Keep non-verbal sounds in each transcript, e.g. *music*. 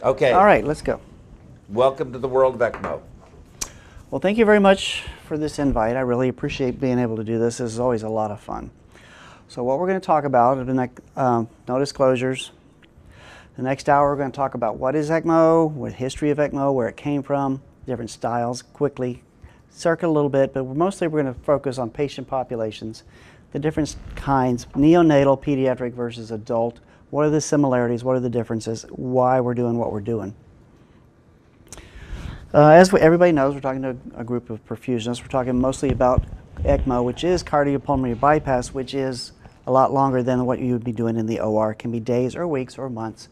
Okay. All right, let's go. Welcome to the world of ECMO. Well, thank you very much for this invite. I really appreciate being able to do this. This is always a lot of fun. So, what we're going to talk about, the next, um, no disclosures. The next hour, we're going to talk about what is ECMO, what history of ECMO, where it came from, different styles, quickly, circle a little bit, but mostly we're going to focus on patient populations, the different kinds, neonatal, pediatric versus adult. What are the similarities? What are the differences? Why we're doing what we're doing. Uh, as we, everybody knows, we're talking to a group of perfusionists. We're talking mostly about ECMO, which is cardiopulmonary bypass, which is a lot longer than what you would be doing in the OR. It can be days or weeks or months.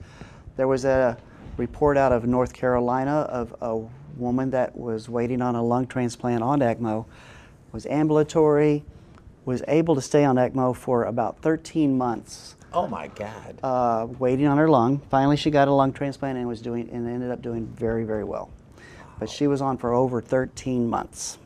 There was a report out of North Carolina of a woman that was waiting on a lung transplant on ECMO, was ambulatory, was able to stay on ECMO for about 13 months. Oh my God. Uh, waiting on her lung. Finally, she got a lung transplant and was doing and ended up doing very, very well. But she was on for over 13 months.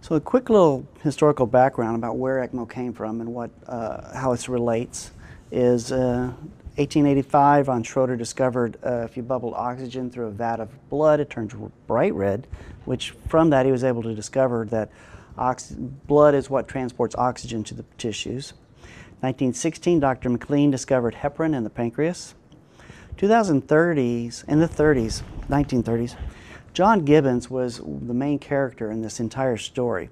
So a quick little historical background about where ECMO came from and what uh, how it relates is uh, 1885. Von Schroeder discovered uh, if you bubbled oxygen through a vat of blood, it turns bright red. Which from that he was able to discover that blood is what transports oxygen to the tissues. 1916, Dr. McLean discovered heparin in the pancreas. 2030s, in the 30s, 1930s, John Gibbons was the main character in this entire story.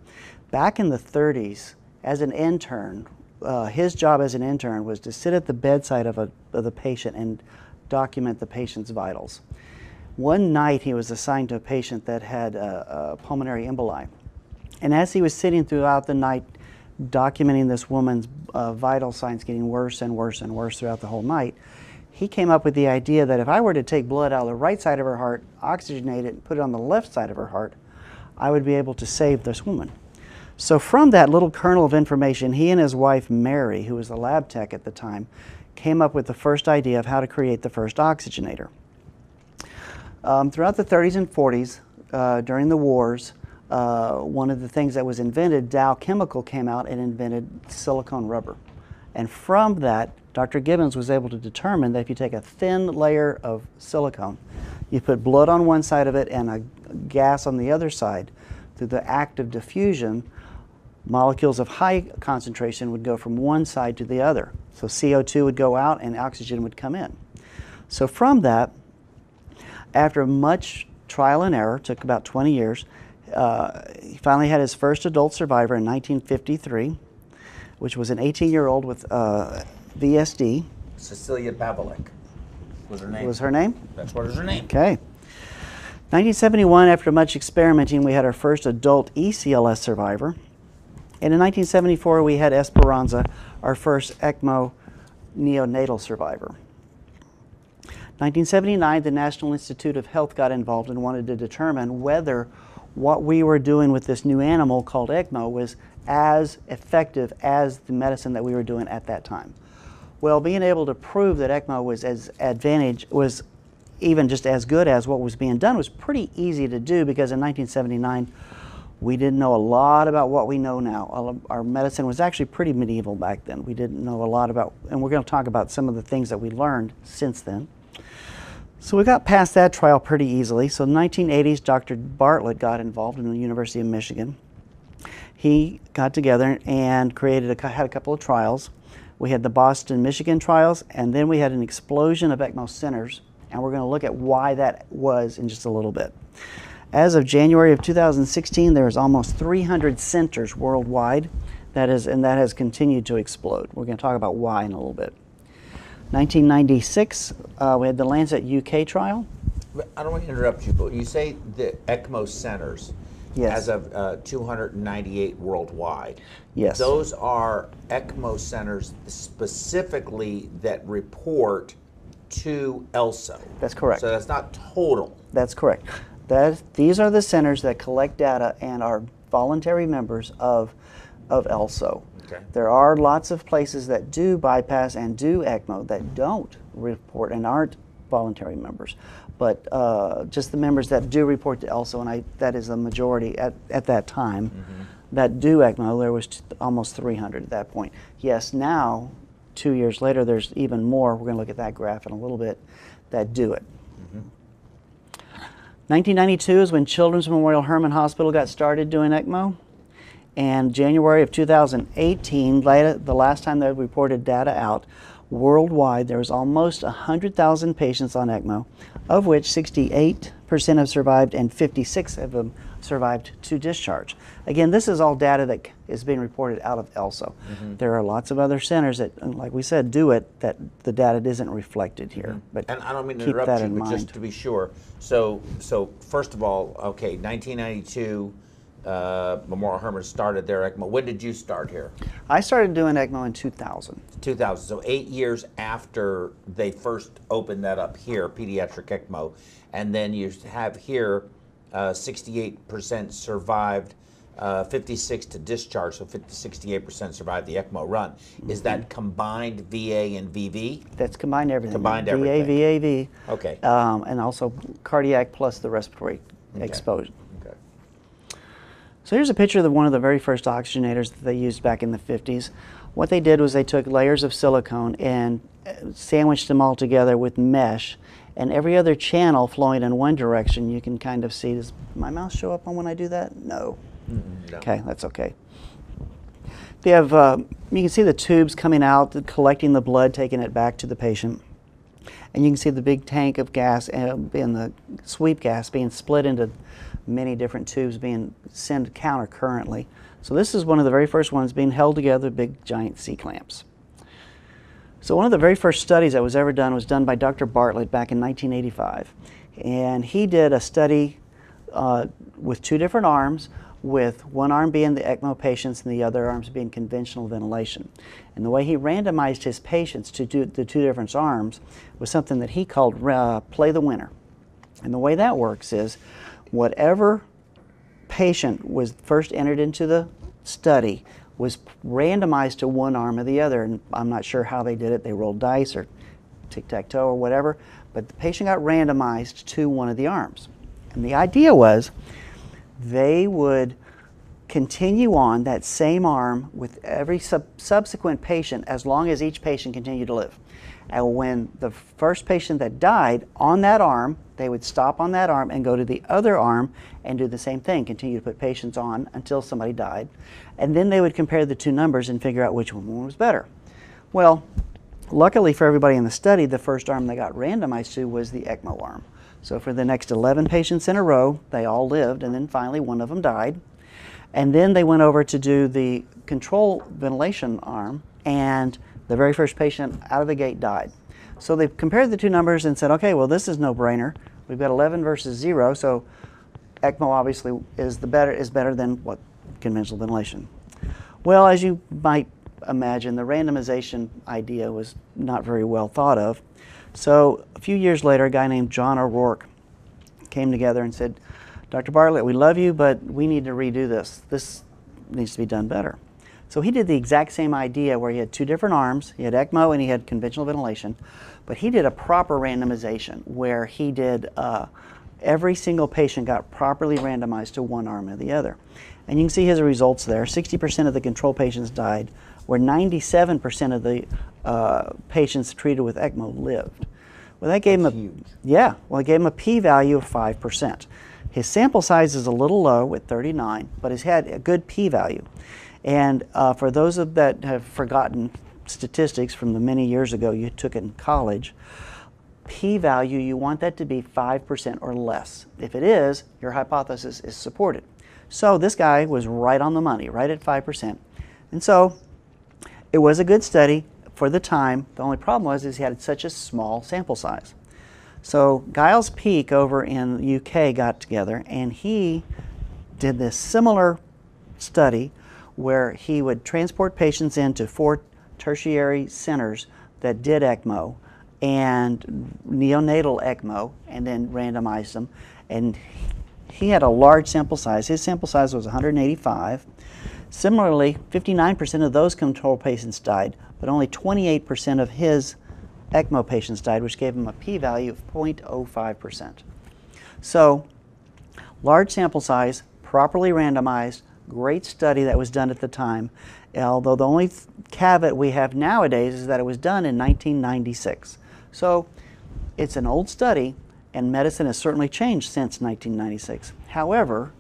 Back in the 30s, as an intern, uh, his job as an intern was to sit at the bedside of, a, of the patient and document the patient's vitals. One night he was assigned to a patient that had a, a pulmonary emboli. And as he was sitting throughout the night documenting this woman's uh, vital signs getting worse and worse and worse throughout the whole night, he came up with the idea that if I were to take blood out of the right side of her heart, oxygenate it, and put it on the left side of her heart, I would be able to save this woman. So, from that little kernel of information, he and his wife Mary, who was the lab tech at the time, came up with the first idea of how to create the first oxygenator. Um, throughout the 30s and 40s, uh, during the wars, uh, one of the things that was invented, Dow Chemical came out and invented silicone rubber. And from that, Dr. Gibbons was able to determine that if you take a thin layer of silicone, you put blood on one side of it and a gas on the other side, through the act of diffusion, molecules of high concentration would go from one side to the other. So CO2 would go out and oxygen would come in. So from that, after much trial and error, took about 20 years, uh, he finally had his first adult survivor in 1953, which was an 18 year old with uh, VSD. Cecilia Bavolek was her name. Was her name? That's what was her name. Okay. 1971, after much experimenting, we had our first adult ECLS survivor. And in 1974, we had Esperanza, our first ECMO neonatal survivor. 1979, the National Institute of Health got involved and wanted to determine whether what we were doing with this new animal called ECMO was as effective as the medicine that we were doing at that time. Well, being able to prove that ECMO was as advantage was even just as good as what was being done was pretty easy to do because in 1979 we didn't know a lot about what we know now. Our medicine was actually pretty medieval back then. We didn't know a lot about, and we're going to talk about some of the things that we learned since then. So we got past that trial pretty easily. So in the 1980s, Dr. Bartlett got involved in the University of Michigan. He got together and created a, had a couple of trials. We had the Boston, Michigan trials, and then we had an explosion of ECMO centers, and we're going to look at why that was in just a little bit. As of January of 2016, there is almost 300 centers worldwide, that is, and that has continued to explode. We're going to talk about why in a little bit. 1996, uh, we had the Lancet UK trial. I don't want to interrupt you, but you say the ECMO centers yes. as of uh, 298 worldwide. Yes. Those are ECMO centers specifically that report to ELSO. That's correct. So that's not total. That's correct. That, these are the centers that collect data and are voluntary members of, of ELSO. Okay. There are lots of places that do bypass and do ECMO that don't report and aren't voluntary members but uh, just the members that do report to ELSO, and I, that is the majority at, at that time, mm-hmm. that do ECMO, there was t- almost 300 at that point. Yes, now, two years later, there's even more. We're going to look at that graph in a little bit. that do it. 1992 is when Children's Memorial Hermann Hospital got started doing ECMO. And January of 2018, the last time they reported data out, worldwide there was almost 100,000 patients on ECMO, of which 68% have survived and 56 of them survived to discharge. Again, this is all data that is being reported out of ELSO. Mm-hmm. There are lots of other centers that, like we said, do it that the data isn't reflected here. Mm-hmm. But and I don't mean to interrupt you, but mind. just to be sure. So, so first of all, okay, 1992. Uh, Memorial Hermann started their ECMO. When did you start here? I started doing ECMO in 2000. 2000. So eight years after they first opened that up here, pediatric ECMO, and then you have here uh, 68% survived, uh, 56 to discharge, so 50, 68% survived the ECMO run. Is that mm-hmm. combined VA and VV? That's combined everything. Combined VA, everything. VAV. Okay. Um, and also cardiac plus the respiratory okay. exposure. So here's a picture of one of the very first oxygenators that they used back in the 50s. What they did was they took layers of silicone and uh, sandwiched them all together with mesh and every other channel flowing in one direction, you can kind of see. Does my mouse show up on when I do that? No. No. Okay, that's okay. They have, uh, you can see the tubes coming out, collecting the blood, taking it back to the patient. And you can see the big tank of gas and the sweep gas being split into many different tubes being sent counter currently. So this is one of the very first ones being held together, big giant C clamps. So one of the very first studies that was ever done was done by Dr. Bartlett back in 1985. And he did a study uh, with two different arms, with one arm being the ECMO patients and the other arms being conventional ventilation. And the way he randomized his patients to do the two different arms was something that he called uh, play the winner. And the way that works is whatever patient was first entered into the study was randomized to one arm or the other. And I'm not sure how they did it. They rolled dice or tic tac toe or whatever. But the patient got randomized to one of the arms. And the idea was they would continue on that same arm with every sub- subsequent patient as long as each patient continued to live. And when the first patient that died on that arm, they would stop on that arm and go to the other arm and do the same thing, continue to put patients on until somebody died. And then they would compare the two numbers and figure out which one was better. Well, luckily for everybody in the study, the first arm they got randomized to was the ECMO arm. So for the next 11 patients in a row, they all lived, and then finally one of them died. And then they went over to do the control ventilation arm, and the very first patient out of the gate died. So they compared the two numbers and said, okay, well, this is no brainer. We've got 11 versus 0, so ECMO obviously is, the better, is better than what conventional ventilation. Well, as you might imagine, the randomization idea was not very well thought of. So a few years later, a guy named John O'Rourke came together and said, Dr. Bartlett, we love you, but we need to redo this. This needs to be done better. So he did the exact same idea where he had two different arms. He had ECMO and he had conventional ventilation, but he did a proper randomization where he did uh, every single patient got properly randomized to one arm or the other. And you can see his results there. 60% of the control patients died, where 97% of the uh, patients treated with ECMO lived. Well, that gave That's him a huge. yeah. Well, it gave him a p-value of five percent. His sample size is a little low at 39, but he's had a good p-value. And uh, for those of that have forgotten statistics from the many years ago you took it in college, p-value you want that to be 5% or less. If it is, your hypothesis is supported. So this guy was right on the money, right at 5%. And so it was a good study for the time. The only problem was is he had such a small sample size. So Giles Peek over in the UK got together and he did this similar study where he would transport patients into four tertiary centers that did ECMO and neonatal ECMO and then randomized them. And he had a large sample size. His sample size was 185. Similarly, 59% of those control patients died, but only 28% of his ECMO patients died, which gave him a p value of 0.05%. So, large sample size, properly randomized, great study that was done at the time. Although the only caveat we have nowadays is that it was done in 1996. So it's an old study, and medicine has certainly changed since 1996. However,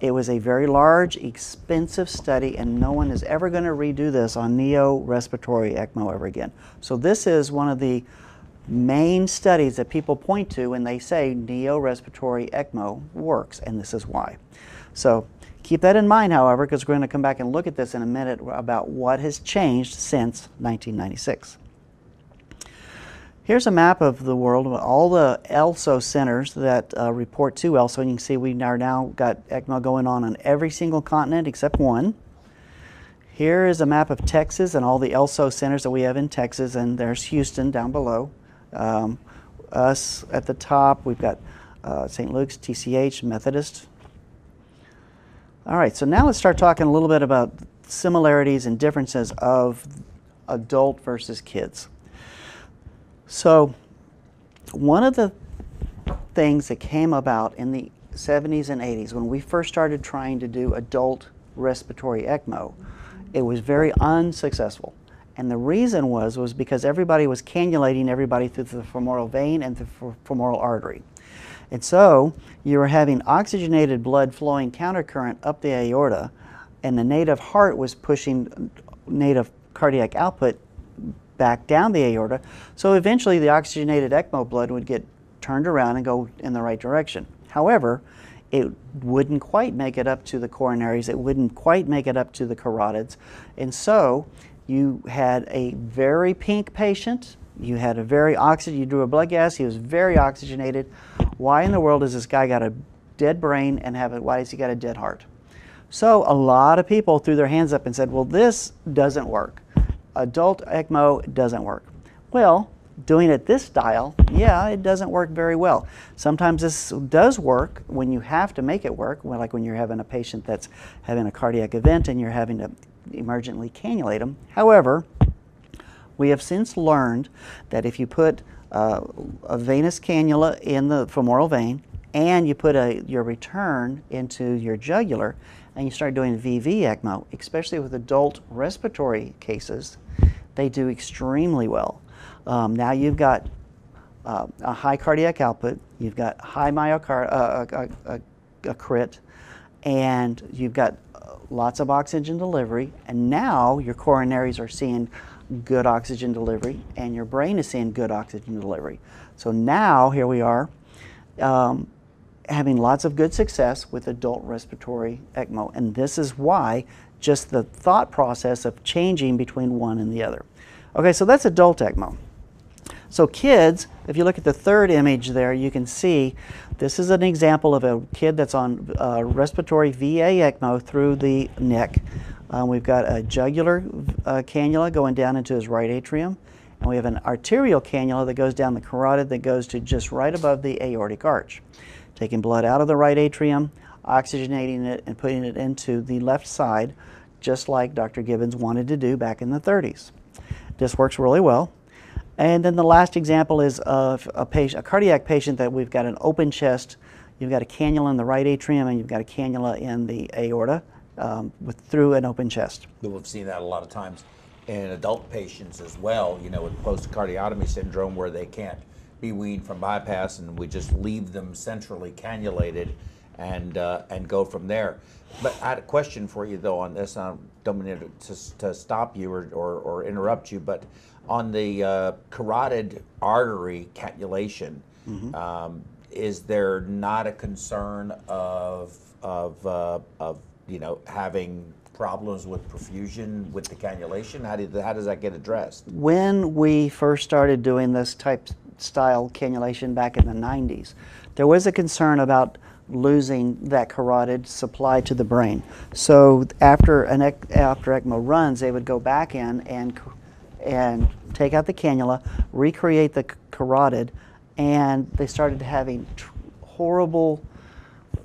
it was a very large, expensive study, and no one is ever going to redo this on neo respiratory ECMO ever again. So, this is one of the main studies that people point to when they say neo respiratory ECMO works, and this is why. So, keep that in mind, however, because we're going to come back and look at this in a minute about what has changed since 1996. Here's a map of the world, with all the ELSO centers that uh, report to ELSO, and you can see we are now got ECMO going on on every single continent except one. Here is a map of Texas and all the ELSO centers that we have in Texas, and there's Houston down below. Um, us at the top, we've got uh, St. Luke's, TCH, Methodist. All right, so now let's start talking a little bit about similarities and differences of adult versus kids. So, one of the things that came about in the 70s and 80s when we first started trying to do adult respiratory ECMO, it was very unsuccessful. And the reason was was because everybody was cannulating everybody through the femoral vein and the femoral artery. And so you were having oxygenated blood flowing countercurrent up the aorta, and the native heart was pushing native cardiac output back down the aorta. So eventually the oxygenated ECMO blood would get turned around and go in the right direction. However, it wouldn't quite make it up to the coronaries, it wouldn't quite make it up to the carotids. And so you had a very pink patient, you had a very oxygen, you drew a blood gas, he was very oxygenated. Why in the world does this guy got a dead brain and have a, why has he got a dead heart? So a lot of people threw their hands up and said, well, this doesn't work adult ECMO doesn't work. Well, doing it this style, yeah, it doesn't work very well. Sometimes this does work when you have to make it work, like when you're having a patient that's having a cardiac event and you're having to emergently cannulate them. However, we have since learned that if you put uh, a venous cannula in the femoral vein and you put a, your return into your jugular and you start doing VV ECMO, especially with adult respiratory cases, they do extremely well. Um, now you've got uh, a high cardiac output, you've got high myocard, uh, a, a, a, crit, and you've got lots of oxygen delivery, and now your coronaries are seeing good oxygen delivery, and your brain is seeing good oxygen delivery. So now here we are. Um, having lots of good success with adult respiratory ECMO. And this is why just the thought process of changing between one and the other. Okay, so that's adult ECMO. So kids, if you look at the third image there, you can see this is an example of a kid that's on uh, respiratory VA ECMO through the neck. Um, we've got a jugular uh, cannula going down into his right atrium, and we have an arterial cannula that goes down the carotid that goes to just right above the aortic arch taking blood out of the right atrium, oxygenating it, and putting it into the left side, just like Dr. Gibbons wanted to do back in the 30s. This works really well. And then the last example is of a, patient, a cardiac patient that we've got an open chest, you've got a cannula in the right atrium, and you've got a cannula in the aorta um, with, through an open chest. We've seen that a lot of times in adult patients as well, you know, with post-cardiotomy syndrome where they can't be weaned from bypass, and we just leave them centrally cannulated and uh, and go from there. But I had a question for you though on this. I don't mean to, to stop you or, or, or, interrupt you, but on the uh, carotid artery cannulation, mm-hmm. um, is there not a concern of of uh, of you know having problems with perfusion with the cannulation? How, do, how does that get addressed? When we first started doing this type style cannulation back in the 90s, there was a concern about losing that carotid supply to the brain. So after an after ECMO runs, they would go back in and and take out the cannula, recreate the carotid, and they started having horrible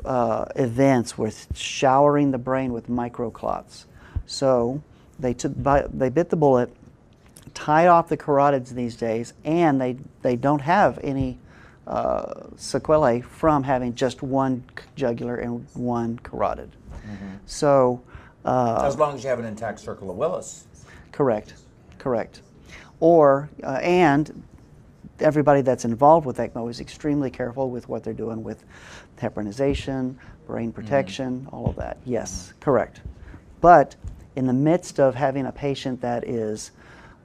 uh, events with showering the brain with microclots. So they took they bit the bullet tied off the carotids these days, and they, they don't have any uh, sequelae from having just one jugular and one carotid. Mm-hmm. So, uh, as long as you have an intact circle of Willis. Correct, correct. Or, uh, and everybody that's involved with ECMO is extremely careful with what they're doing with heparinization, brain protection, all of that. Yes, correct. But in the midst of having a patient that is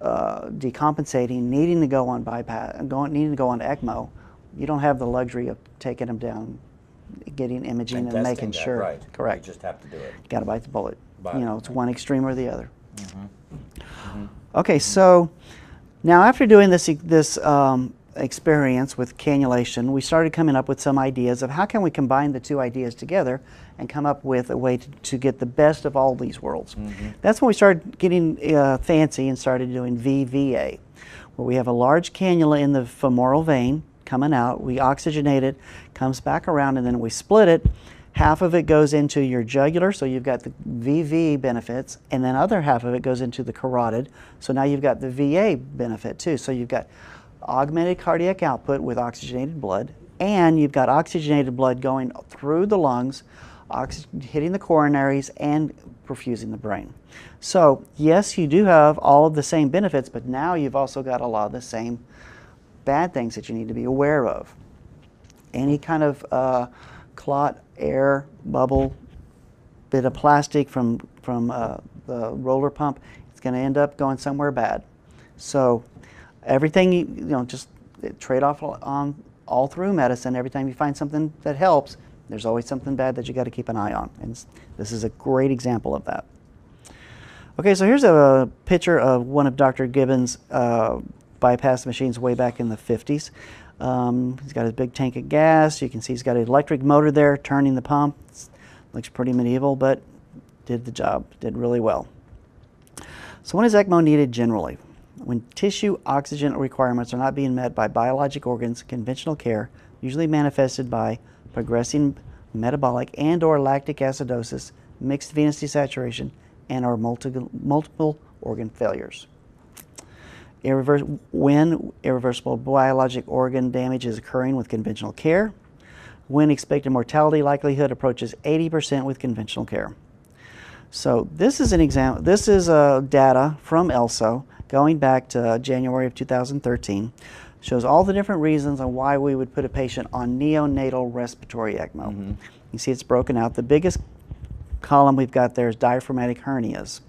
uh, decompensating, needing to go on bypass, going, needing to go on ECMO, you don't have the luxury of taking them down, getting imaging, and, testing making that, sure. Right. Correct. You just have to do it. Got to bite the bullet. Bite you know, it's one extreme or the other. Okay, so now after doing this this um, experience with cannulation, we started coming up with some ideas of how can we combine the two ideas together and come up with a way to, to get the best of all these worlds. That's when we started getting uh, fancy and started doing VVA, where we have a large cannula in the femoral vein coming out, we oxygenate it, comes back around, and then we split it. Half of it goes into your jugular, so you've got the VV benefits, and then other half of it goes into the carotid. So now you've got the VA benefit too. So you've got augmented cardiac output with oxygenated blood, and you've got oxygenated blood going through the lungs, hitting the coronaries, and perfusing the brain. So yes, you do have all of the same benefits, but now you've also got a lot of the same bad things that you need to be aware of. Any kind of uh, clot, air, bubble, bit of plastic from from uh, the roller pump, it's going to end up going somewhere bad. So everything you, know, just trade off on all through medicine. Every time you find something that helps, there's always something bad that you got to keep an eye on, and this is a great example of that. Okay, so here's a picture of one of Dr. Gibbons' uh, bypass machines way back in the 50s. Um, he's got his big tank of gas. You can see he's got an electric motor there turning the pump. It's- looks pretty medieval, but did the job, did really well. So when is ECMO needed generally? When tissue oxygen requirements are not being met by biologic organs, conventional care, usually manifested by progressing metabolic and or lactic acidosis, mixed venous desaturation, and or multiple, multiple organ failures. Irrever- when irreversible biologic organ damage is occurring with conventional care, when expected mortality likelihood approaches 80% with conventional care. So this is an example. This is uh, data from ELSO going back to January of 2013. Shows all the different reasons on why we would put a patient on neonatal respiratory ECMO. Mm-hmm. You see it's broken out. The biggest column we've got there is diaphragmatic hernias.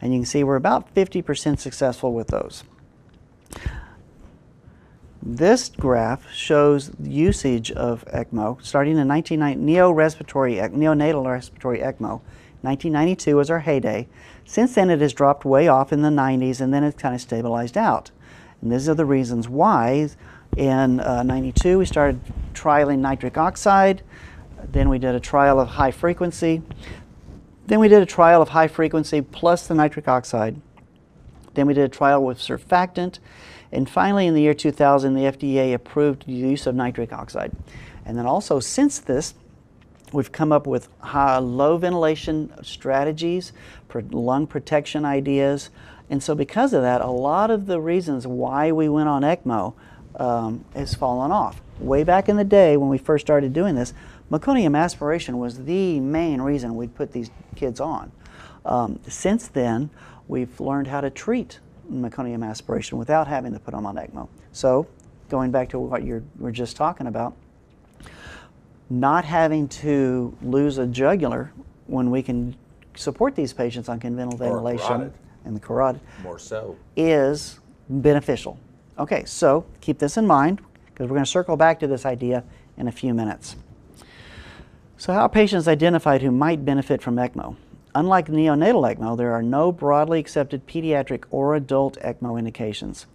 And you can see we're about 50% successful with those. This graph shows usage of ECMO starting in 1990, neo-respiratory, neonatal respiratory ECMO. 1992 was our heyday. Since then, it has dropped way off in the 90s, and then it's kind of stabilized out. And these are the reasons why. In uh, 92, we started trialing nitric oxide. Then we did a trial of high frequency. Then we did a trial of high frequency plus the nitric oxide. Then we did a trial with surfactant. And finally, in the year 2000, the FDA approved the use of nitric oxide. And then also, since this, we've come up with high, low ventilation strategies, lung protection ideas. And so, because of that, a lot of the reasons why we went on ECMO um, has fallen off. Way back in the day when we first started doing this, meconium aspiration was the main reason we'd put these kids on. Um, since then, we've learned how to treat meconium aspiration without having to put them on ECMO. So, going back to what you were just talking about, not having to lose a jugular when we can support these patients on conventional Or ventilation carotid. and the carotid More so. is beneficial. Okay, so keep this in mind because we're going to circle back to this idea in a few minutes. So, how are patients identified who might benefit from ECMO? Unlike neonatal ECMO, there are no broadly accepted pediatric or adult ECMO indications.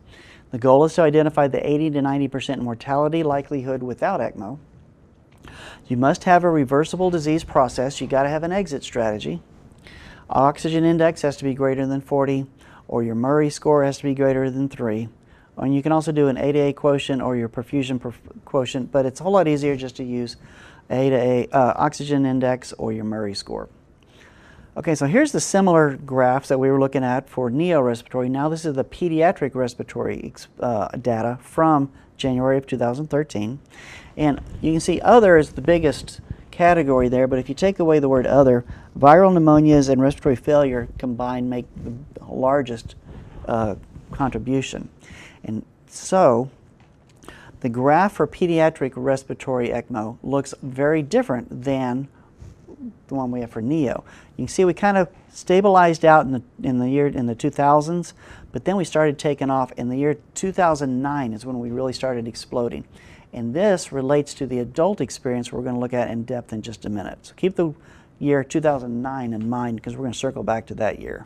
The goal is to identify the 80 to 90% mortality likelihood without ECMO. You must have a reversible disease process. You got to have an exit strategy. Oxygen index has to be greater than 40, or your Murray score has to be greater than 3. And you can also do an A to A quotient or your perfusion perf- quotient, but it's a whole lot easier just to use A to A uh, oxygen index or your Murray score. Okay, so here's the similar graphs that we were looking at for neo-respiratory. Now this is the pediatric respiratory uh, data from January of 2013. And you can see other is the biggest category there, but if you take away the word other, viral pneumonias and respiratory failure combined make the largest uh, contribution. And so The graph for pediatric respiratory ECMO looks very different than the one we have for neo. You can see we kind of stabilized out in the in the year in the 2000s, but then we started taking off. In the year 2009 is when we really started exploding, and this relates to the adult experience we're going to look at in depth in just a minute. So keep the year 2009 in mind because we're going to circle back to that year.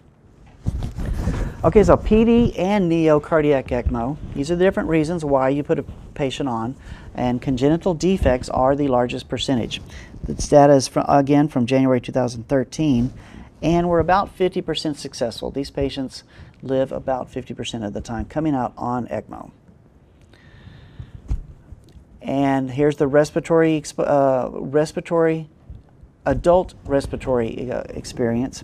Okay, so PD and neo cardiac ECMO. These are the different reasons why you put a patient on, and congenital defects are the largest percentage. The data is from, again from January 2013, and we're about 50% successful. These patients live about 50% of the time coming out on ECMO. And here's the respiratory, uh, respiratory, adult respiratory uh, experience.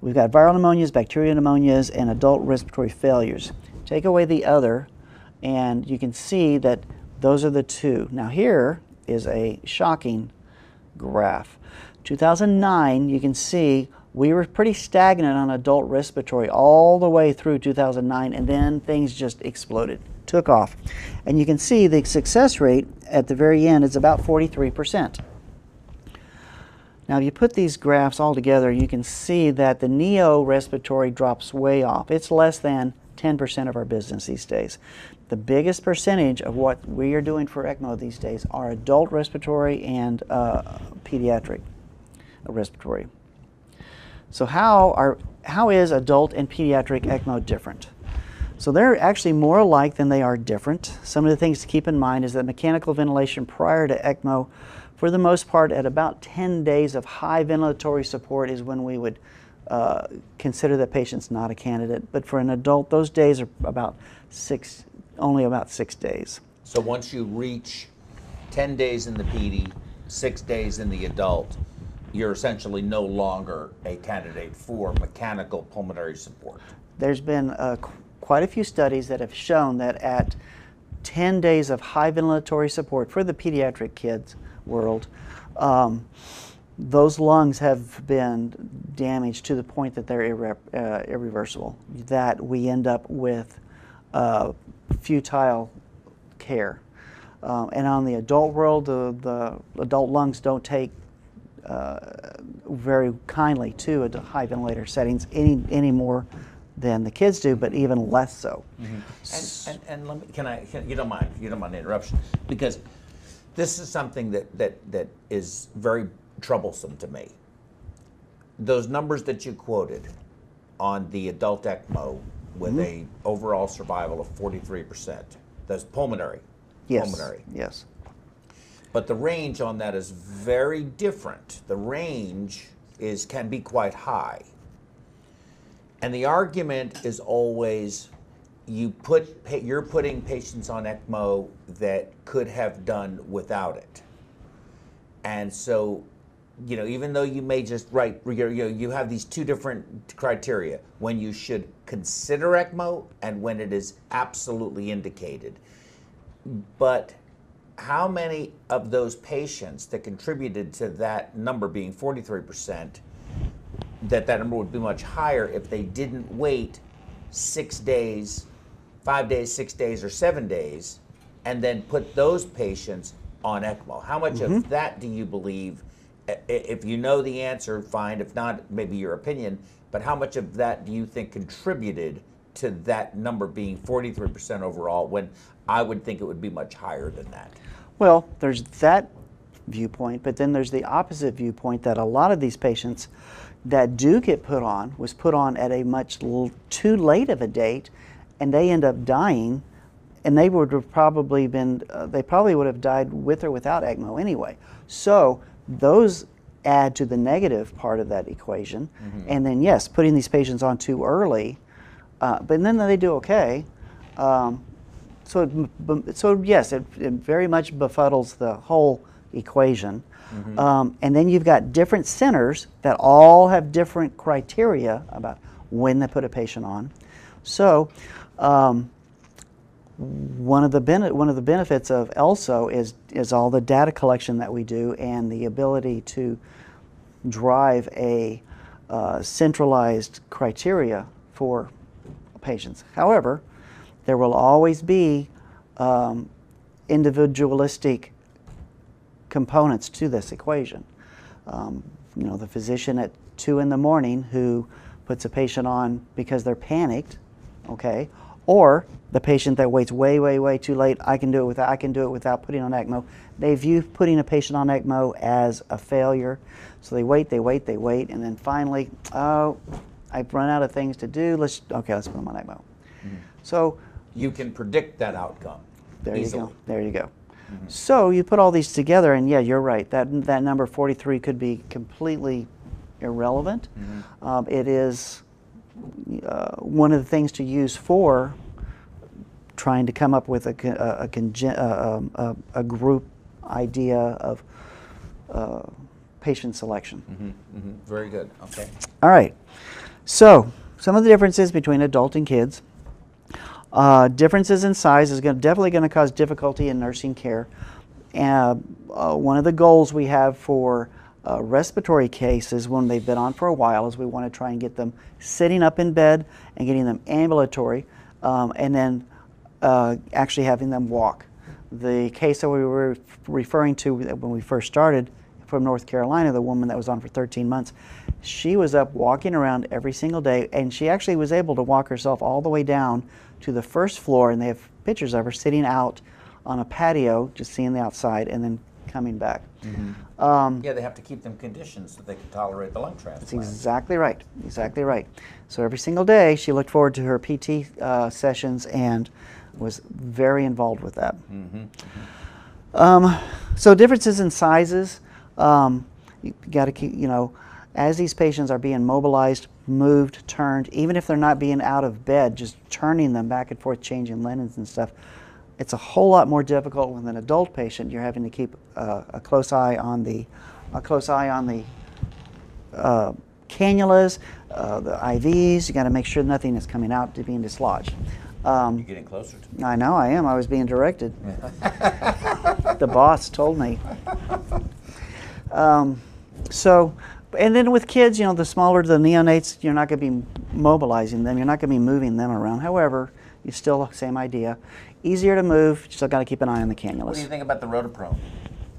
We've got viral pneumonias, bacterial pneumonias, and adult respiratory failures. Take away the other, and you can see that those are the two. Now here is a shocking graph. 2009, you can see we were pretty stagnant on adult respiratory all the way through 2009, and then things just exploded, took off. And you can see the success rate at the very end is about 43%. Now, if you put these graphs all together, you can see that the neo respiratory drops way off. It's less than 10% of our business these days. The biggest percentage of what we are doing for ECMO these days are adult respiratory and uh, pediatric respiratory. So how are how is adult and pediatric ECMO different? So they're actually more alike than they are different. Some of the things to keep in mind is that mechanical ventilation prior to ECMO for the most part, at about 10 days of high ventilatory support is when we would uh, consider the patient's not a candidate. But for an adult, those days are about six, only about six days. So once you reach 10 days in the PD, six days in the adult, you're essentially no longer a candidate for mechanical pulmonary support. There's been uh, quite a few studies that have shown that at 10 days of high ventilatory support for the pediatric kids, world, um, those lungs have been damaged to the point that they're irre uh, irreversible, that we end up with uh, futile care. Um, and on the adult world, the, the adult lungs don't take very kindly to high ventilator settings any, any more than the kids do, but even less so. Mm -hmm. And, and, and, let me, can I, can, you don't mind, you don't mind the interruption, because this is something that, that, that is very troublesome to me. Those numbers that you quoted on the adult ECMO with mm -hmm. a overall survival of 43%, that's pulmonary. Yes. Pulmonary. Yes. But the range on that is very different. The range is can be quite high. And the argument is always you put you're putting patients on ECMO that could have done without it, and so you know even though you may just write you know you have these two different criteria when you should consider ECMO and when it is absolutely indicated, but how many of those patients that contributed to that number being 43% that that number would be much higher if they didn't wait six days five days, six days, or seven days, and then put those patients on ECMO? How much mm-hmm. of that do you believe? If you know the answer, fine. If not, maybe your opinion. But how much of that do you think contributed to that number being 43% overall when I would think it would be much higher than that? Well, there's that viewpoint, but then there's the opposite viewpoint that a lot of these patients that do get put on was put on at a much l- too late of a date and they end up dying, and they would have probably been, uh, they probably would have died with or without ECMO anyway. So those add to the negative part of that equation. Mm-hmm. And then, yes, putting these patients on too early, uh, but then they do okay. Um, so, it, so yes, it, it, very much befuddles the whole equation. Mm-hmm. Um, and then you've got different centers that all have different criteria about when they put a patient on. So, um, one of the one of the benefits of ELSO is is all the data collection that we do and the ability to drive a uh, centralized criteria for patients. However, there will always be um, individualistic components to this equation. Um, you know, the physician at two in the morning who puts a patient on because they're panicked, okay, or the patient that waits way, way, way too late. I can do it without. I can do it without putting on ECMO. They view putting a patient on ECMO as a failure, so they wait, they wait, they wait, and then finally, oh, I've run out of things to do. Let's okay, let's put them on ECMO. So You can predict that outcome. there easily. you go. There you go. So you put all these together, and yeah, you're right. That that number 43 could be completely irrelevant. Um, it is uh, one of the things to use for trying to come up with a a, a, um, a, a group idea of uh, patient selection. Mhm, Very good. Okay. All right. So, some of the differences between adult and kids. Uh, differences in size is gonna, definitely going to cause difficulty in nursing care. Uh, uh, one of the goals we have for uh, respiratory cases when they've been on for a while is we want to try and get them sitting up in bed and getting them ambulatory um, and then uh, actually having them walk. The case that we were referring to when we first started from North Carolina, the woman that was on for 13 months, she was up walking around every single day, and she actually was able to walk herself all the way down to the first floor. And they have pictures of her sitting out on a patio, just seeing the outside, and then coming back. Um, Yeah, they have to keep them conditioned so they can tolerate the lung transplant. that's exactly right. Exactly right. So every single day, she looked forward to her PT uh, sessions and was very involved with that. Um, so differences in sizes. Um, you got to keep, you know, as these patients are being mobilized, moved, turned, even if they're not being out of bed, just turning them back and forth, changing linens and stuff. It's a whole lot more difficult with an adult patient. You're having to keep uh, a close eye on the, a close eye on the uh, cannulas, uh, the IVs. You got to make sure nothing is coming out to being dislodged. Um, You're getting closer to I know I am. I was being directed. the boss told me. Um, so, and then with kids, you know, the smaller the neonates, you're not going to be mobilizing them. You're not going to be moving them around. However, you still same idea. Easier to move. You still got to keep an eye on the cannulas. What do you think about the rotoprone?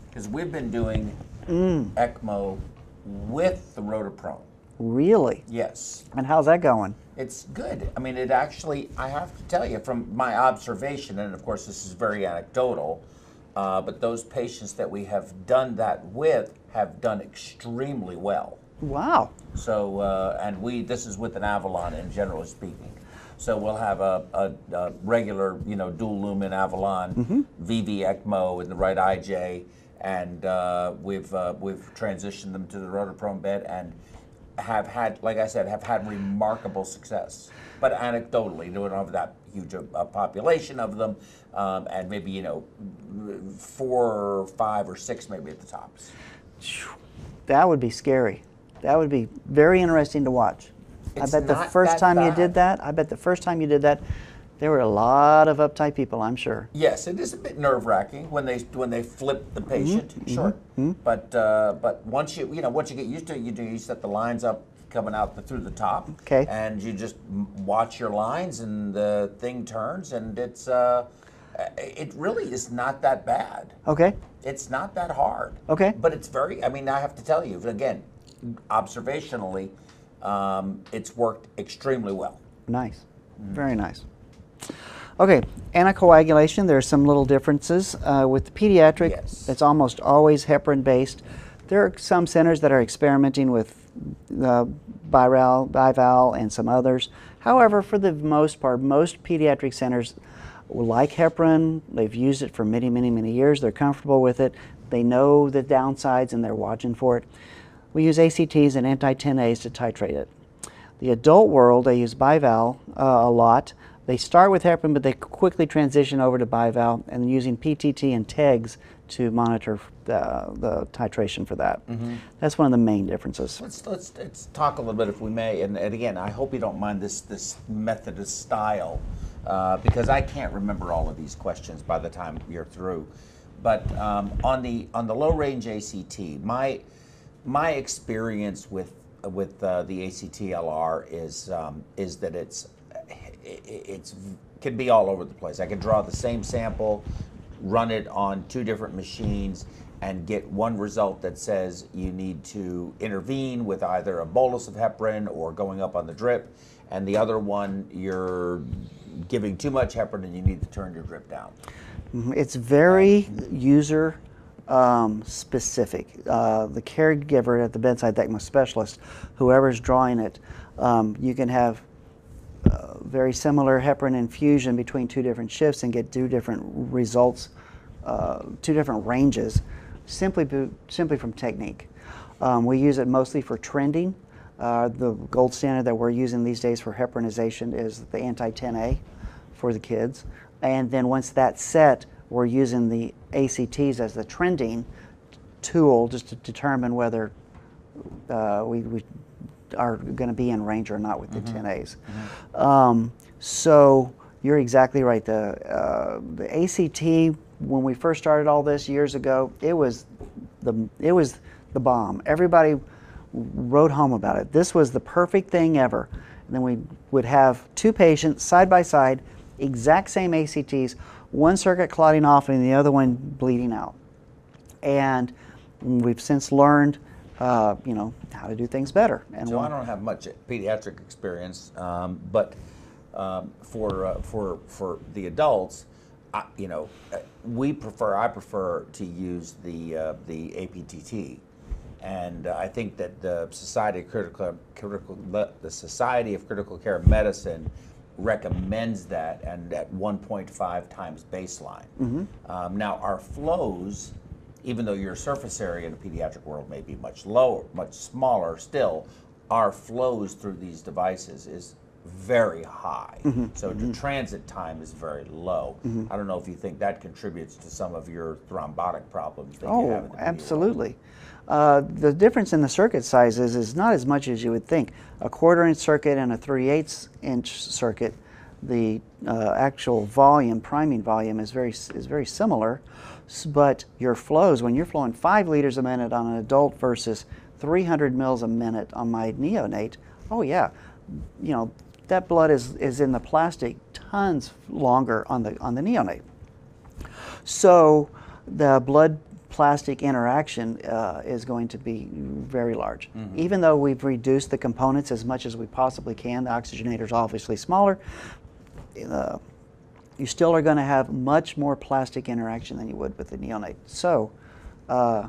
Because we've been doing Mm. ECMO with the rotoprone. Really? Yes, And how's that going? it's good. I mean, it actually, I have to tell you from my observation, and of course, this is very anecdotal, uh, but those patients that we have done that with have done extremely well. Wow. So, uh, and we, this is with an Avalon in general speaking. So we'll have a, a, a regular, you know, dual lumen Avalon, VV ECMO with the right IJ, and uh, we've uh, we've transitioned them to the rotoprone bed and have had, like I said, have had remarkable success. But anecdotally, we don't have that huge a, a population of them, um, and maybe you know, four or five or six maybe at the tops. That would be scary. That would be very interesting to watch. It's I bet the first time you did that, I bet the first time you did that, there were a lot of uptight people, I'm sure. Yes, it is a bit nerve wracking when they when they flip the patient. Mm-hmm. Sure, but uh, but once you you know once you get used to it, you do you set the lines up coming out the, through the top. Okay. And you just watch your lines, and the thing turns, and it's uh, it really is not that bad. Okay. It's not that hard. Okay. But it's very. I mean, I have to tell you again, observationally, um, it's worked extremely well. Nice. Very nice. Okay, anticoagulation, there are some little differences. Uh, with the pediatric, Yes. it's almost always heparin based. There are some centers that are experimenting with uh, bival, bival and some others. However, for the most part, most pediatric centers like heparin. They've used it for many, many, many years. They're comfortable with it. They know the downsides and they're watching for it. We use ACTs and anti-10As to titrate it. The adult world, they use bival uh, a lot. They start with heparin, but they quickly transition over to bival and using PTT and TEGs to monitor the, the titration for that. That's one of the main differences. Let's, let's, let's talk a little bit, if we may, and, and again, I hope you don't mind this, this Methodist style, uh, because I can't remember all of these questions by the time you're through. But um, on the on the low range ACT, my my experience with with uh, the ACT-LR is um, is that it's it's can be all over the place. I can draw the same sample, run it on two different machines and get one result that says you need to intervene with either a bolus of heparin or going up on the drip, and the other one you're giving too much heparin and you need to turn your drip down. Mhm. It's very user um, specific. Uh, the caregiver at the bedside ECMO specialist, whoever's drawing it, um, you can have uh, very similar heparin infusion between two different shifts and get two different results, uh, two different ranges, simply simply from technique. Um, we use it mostly for trending. Uh, the gold standard that we're using these days for heparinization is the anti-10A for the kids. And then once that's set, we're using the ACTs as the trending tool just to determine whether uh, we, we are going to be in range or not with the 10As. Um, so you're exactly right. The, uh, the ACT, when we first started all this years ago, it was the, it was the bomb. Everybody wrote home about it. This was the perfect thing ever. And then we would have two patients side by side, exact same ACTs, one circuit clotting off and the other one bleeding out. And we've since learned, uh, you know, how to do things better. And So I don't have much pediatric experience, um, but um, for uh, for for the adults, I, you know, uh, we prefer. I prefer to use the uh, the APTT, and uh, I think that the Society of Critical Critical the Society of Critical Care Medicine recommends that and at 1.5 times baseline. Um, now our flows even though your surface area in the pediatric world may be much lower, much smaller still, our flows through these devices is very high. So the transit time is very low. I don't know if you think that contributes to some of your thrombotic problems that you have Oh, in the PE world. absolutely. Uh, the difference in the circuit sizes is not as much as you would think. A quarter inch circuit and a 3 8 inch circuit, the uh, actual volume, priming volume, is very, is very similar. But your flows, when you're flowing 5 liters a minute on an adult versus 300 mils a minute on my neonate, oh yeah, you know, that blood is, is in the plastic tons longer on the, on the neonate. So the blood plastic interaction uh, is going to be very large. Even though we've reduced the components as much as we possibly can, the oxygenator is obviously smaller. Uh, you still are going to have much more plastic interaction than you would with the neonate. So uh,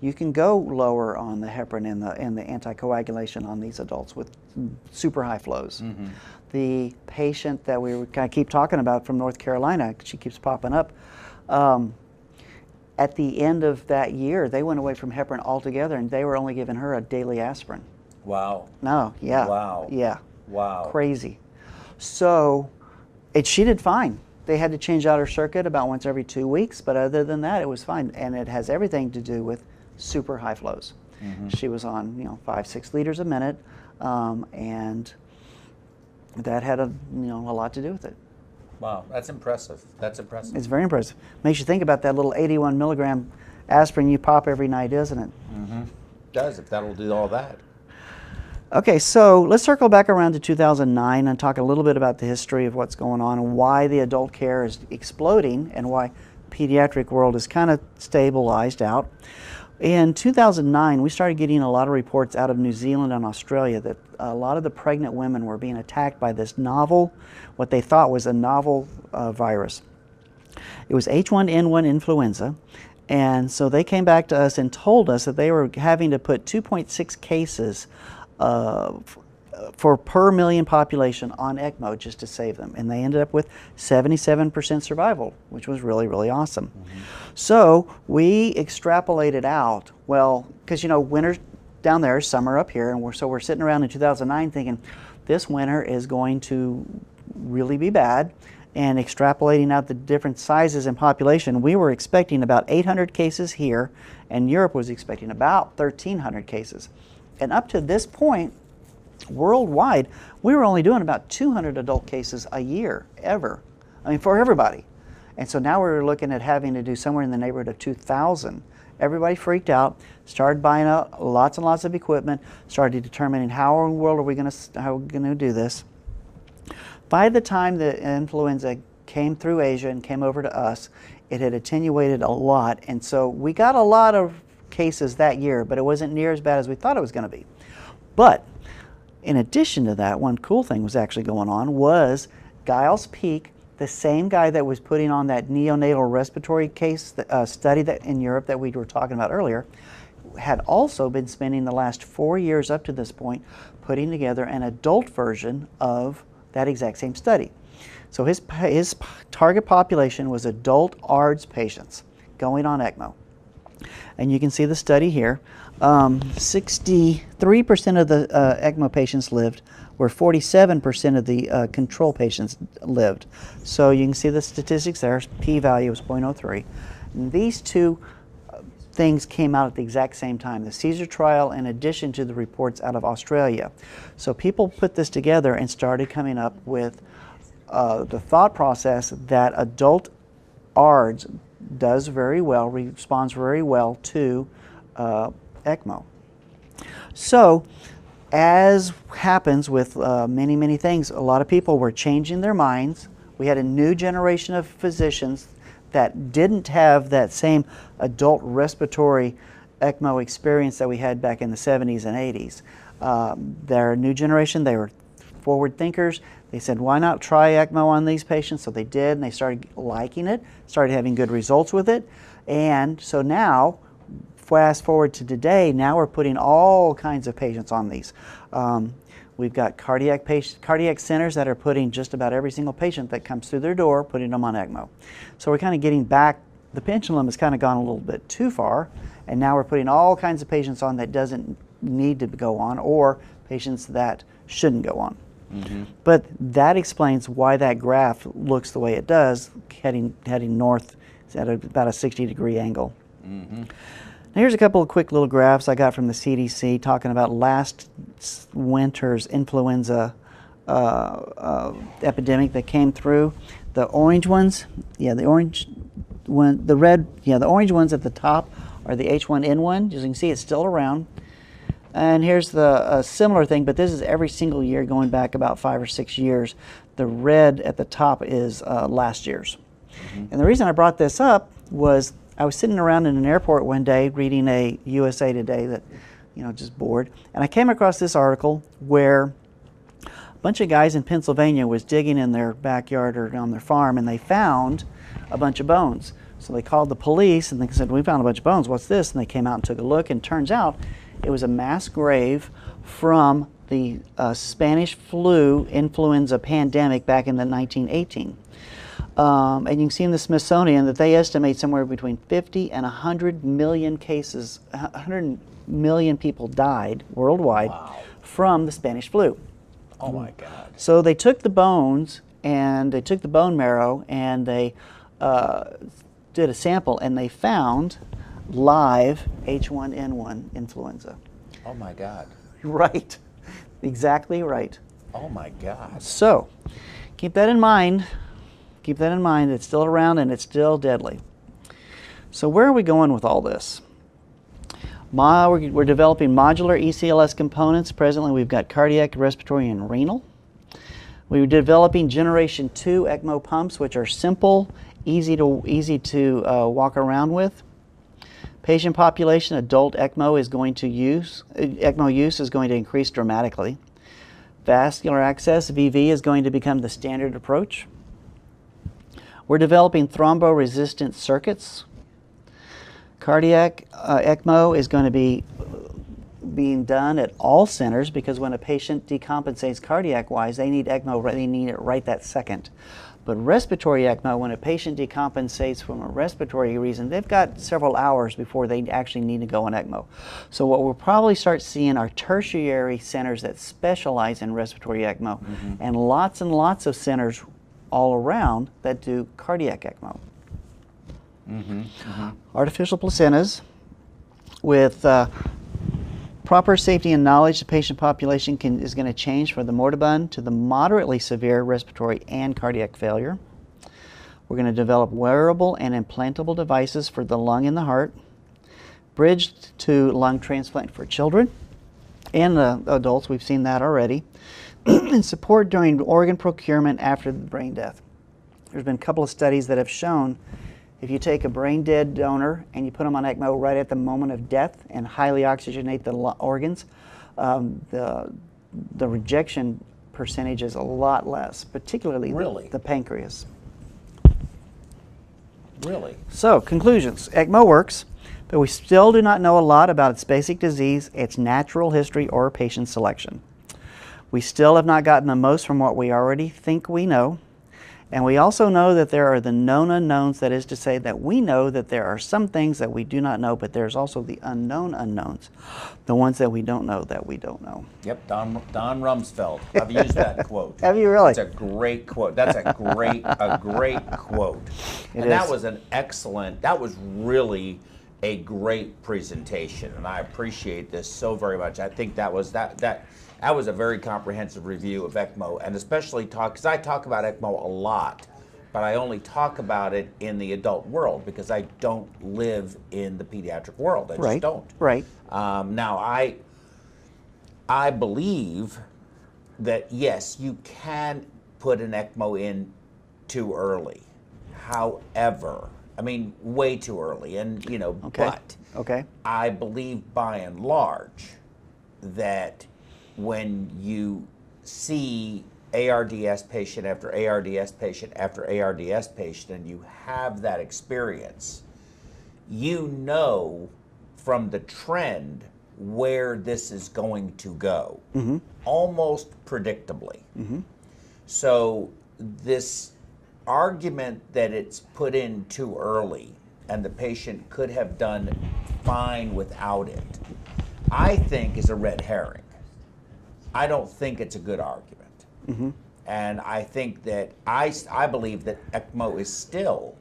you can go lower on the heparin and the, and the anticoagulation on these adults with super high flows. The patient that we kind of keep talking about from North Carolina, she keeps popping up. Um, at the end of that year, they went away from heparin altogether, and they were only giving her a daily aspirin. Wow. No, yeah, Wow. yeah, Wow. crazy. So, it she did fine. They had to change out her circuit about once every two weeks, but other than that, it was fine. And it has everything to do with super high flows. She was on, you know, five, six liters a minute, um, and that had a, you know, a lot to do with it. Wow. That's impressive. That's impressive. It's very impressive. Makes you think about that little 81 milligram aspirin you pop every night, doesn't it? Mm-hmm. does if that'll do all that. Okay, so let's circle back around to 2009 and talk a little bit about the history of what's going on and why the adult care is exploding and why pediatric world is kind of stabilized out. In 2009, we started getting a lot of reports out of New Zealand and Australia that a lot of the pregnant women were being attacked by this novel, what they thought was a novel uh, virus. It was H1N1 influenza. And so they came back to us and told us that they were having to put 2.6 cases uh, f- for per million population on ECMO just to save them. And they ended up with 77% survival, which was really, really awesome. Mm-hmm. So we extrapolated out, well, because you know, winter's down there, summer up here, and we're, so we're sitting around in 2009 thinking this winter is going to really be bad and extrapolating out the different sizes and population, we were expecting about 800 cases here, and Europe was expecting about 1,300 cases. And up to this point, worldwide, we were only doing about 200 adult cases a year, ever. I mean, for everybody. And so now we're looking at having to do somewhere in the neighborhood of 2,000. Everybody freaked out, started buying out lots and lots of equipment, started determining how in the world are we going to how are we going to do this. By the time the influenza came through Asia and came over to us, It had attenuated a lot, and so we got a lot of cases that year, but it wasn't near as bad as we thought it was going to be. But in addition to that, one cool thing was actually going on was Giles Peek, the same guy that was putting on that neonatal respiratory case uh, study that in Europe that we were talking about earlier, had also been spending the last four years up to this point putting together an adult version of that exact same study. So his, his target population was adult ARDS patients going on ECMO. And you can see the study here. Um, 63% of the uh, ECMO patients lived, where 47% of the uh, control patients lived. So you can see the statistics there. P-value was 0.03. And these two uh, things came out at the exact same time. The CESAR trial in addition to the reports out of Australia. So people put this together and started coming up with uh, the thought process that adult ARDS does very well, responds very well to uh, ECMO. So, as happens with uh, many, many things, a lot of people were changing their minds. We had a new generation of physicians that didn't have that same adult respiratory ECMO experience that we had back in the 70s and 80s. Um, they're a new generation, they were forward thinkers. They said, why not try ECMO on these patients? So they did, and they started liking it, started having good results with it. And so now, fast forward to today, now we're putting all kinds of patients on these. Um, we've got cardiac, patient, cardiac centers that are putting just about every single patient that comes through their door, putting them on ECMO. So we're kind of getting back, the pendulum has kind of gone a little bit too far, and now we're putting all kinds of patients on that doesn't need to go on, or patients that shouldn't go on. Mm-hmm. But that explains why that graph looks the way it does, heading, heading north at about a 60 degree angle. Mm-hmm. Now here's a couple of quick little graphs I got from the CDC talking about last winter's influenza uh, uh, epidemic that came through. The orange ones, yeah, the orange one, the red, yeah, the orange ones at the top are the H1N1. As you can see, it's still around. And here's the similar thing, but this is every single year going back about five or six years. The red at the top is uh, last year's. Mm-hmm. And the reason I brought this up was I was sitting around in an airport one day reading a USA Today that, you know, just bored, and I came across this article where a bunch of guys in Pennsylvania was digging in their backyard or on their farm, and they found a bunch of bones. So they called the police and they said, "We found a bunch of bones. What's this?" And they came out and took a look, and turns out it was a mass grave from the uh, Spanish flu influenza pandemic back in the 1918. Um, and you can see in the Smithsonian that they estimate somewhere between 50 and 100 million cases, 100 million people died worldwide wow. from the Spanish flu. Oh my God. So they took the bones and they took the bone marrow and they uh, did a sample and they found live H1N1 influenza. Oh my God. Right. Exactly right. Oh my God. So, keep that in mind. Keep that in mind. It's still around and it's still deadly. So, where are we going with all this? We're, we're developing modular ECLS components. Presently, we've got cardiac, respiratory, and renal. We're developing Generation 2 ECMO pumps, which are simple, easy to, easy to uh, walk around with. Patient population, adult ECMO is going to use, ECMO use is going to increase dramatically. Vascular access, VV, is going to become the standard approach. We're developing thrombo-resistant circuits. Cardiac uh, ECMO is going to be being done at all centers because when a patient decompensates cardiac-wise, they need ECMO, they need it right that second. But respiratory ECMO, when a patient decompensates from a respiratory reason, they've got several hours before they actually need to go on ECMO. So what we'll probably start seeing are tertiary centers that specialize in respiratory ECMO, mm-hmm. and lots and lots of centers all around that do cardiac ECMO. Mm-hmm. Mm-hmm. Artificial placentas with uh, Proper safety and knowledge, the patient population can, is going to change from the moribund to the moderately severe respiratory and cardiac failure. We're going to develop wearable and implantable devices for the lung and the heart, bridged to lung transplant for children and the adults, we've seen that already, *clears throat* and support during organ procurement after the brain death. There's been a couple of studies that have shown If you take a brain dead donor and you put them on ECMO right at the moment of death and highly oxygenate the organs, um, the, the rejection percentage is a lot less, particularly really? the, the pancreas. Really? So, conclusions ECMO works, but we still do not know a lot about its basic disease, its natural history, or patient selection. We still have not gotten the most from what we already think we know. And we also know that there are the known unknowns, that is to say, that we know that there are some things that we do not know, but there's also the unknown unknowns, the ones that we don't know that we don't know. Yep, Don, Don Rumsfeld. I've used that *laughs* quote. Have you really? It's a great quote. That's a great, a great quote. *laughs* It and that was an excellent, that was really a great presentation, and I appreciate this so very much. I think that was that that that was a very comprehensive review of ECMO, and especially talk because I talk about ECMO a lot, but I only talk about it in the adult world because I don't live in the pediatric world. I just Right. don't. Right. Um, now I I believe that yes, you can put an ECMO in too early. However, I mean way too early, and you know, Okay. but Okay. I believe by and large that when you see ARDS patient after ARDS patient after ARDS patient and you have that experience, you know from the trend where this is going to go, mm-hmm. almost predictably. Mm-hmm. So, this argument that it's put in too early and the patient could have done fine without it, I think is a red herring. I don't think it's a good argument. And I think that I, I believe that ECMO is still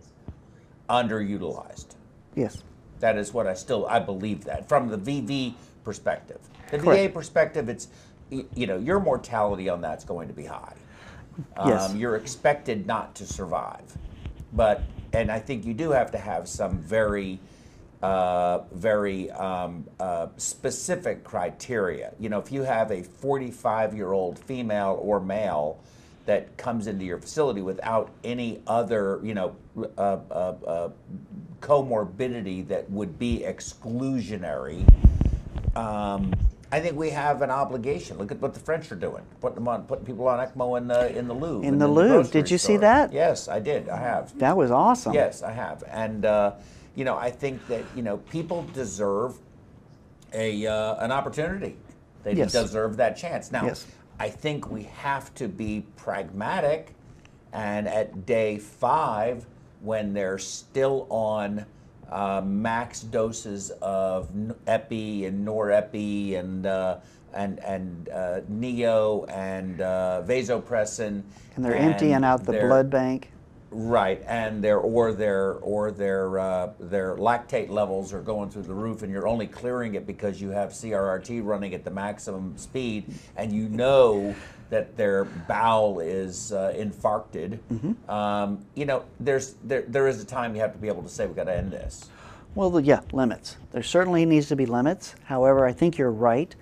underutilized. Yes. That is what I still I believe that from the VV perspective. The VA perspective, it's you know your mortality on that's going to be high. Yes. Um, you're expected not to survive, but and I think you do have to have some very uh, very um, uh, specific criteria. You know, if you have a 45 year old female or male that comes into your facility without any other, you know, uh, uh, uh, comorbidity that would be exclusionary, um, I think we have an obligation. Look at what the French are doing, putting them on, putting people on ECMO in the in the Louvre. In the Louvre. Did you see that? Yes, I did. I have. That was awesome. Yes, I have, and uh, you know, I think that you know people deserve a uh, an opportunity. They Yes. deserve that chance. Now, Yes. I think we have to be pragmatic, and at day five, when they're still on uh, max doses of epi and norepi and uh, and and uh, neo and uh, vasopressin, And they're emptying out the blood bank. Right, and their or their or their uh, their lactate levels are going through the roof, and you're only clearing it because you have CRRT running at the maximum speed, and you know that their bowel is uh, infarcted. Um, you know, there's there there is a time you have to be able to say we've got to end this. Well, yeah, limits. There certainly needs to be limits. However, I think you're right.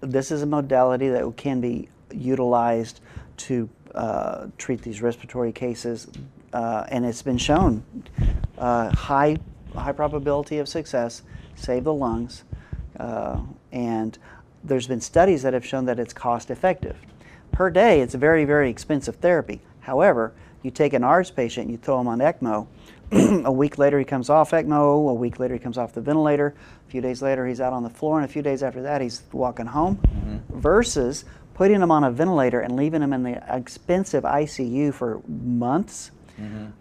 This is a modality that can be utilized to uh, treat these respiratory cases, uh, and it's been shown uh, high high probability of success, save the lungs, uh, and there's been studies that have shown that it's cost effective. Per day, it's a very very expensive therapy. However, you take an ARDS patient, you throw him on ECMO. *clears throat* a week later, he comes off ECMO. A week later, he comes off the ventilator. A few days later, he's out on the floor, and a few days after that, he's walking home. Versus putting him on a ventilator and leaving him in the expensive ICU for months.